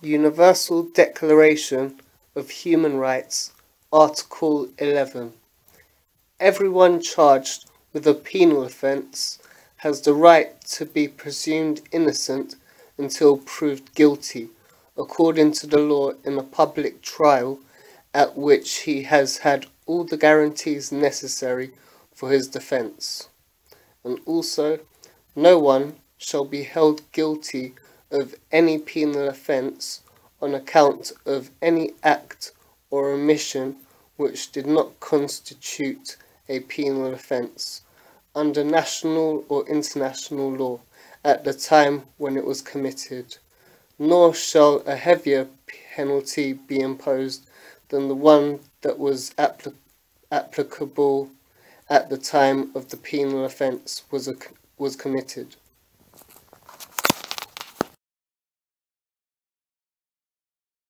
Universal Declaration of Human Rights, Article 11. Everyone charged with a penal offence has the right to be presumed innocent until proved guilty, according to the law in a public trial at which he has had all the guarantees necessary for his defence. And also, no one shall be held guilty of any penal offence on account of any act or omission which did not constitute a penal offence under national or international law at the time when it was committed, nor shall a heavier penalty be imposed than the one that was apl applicable at the time of the penal offence was, was committed.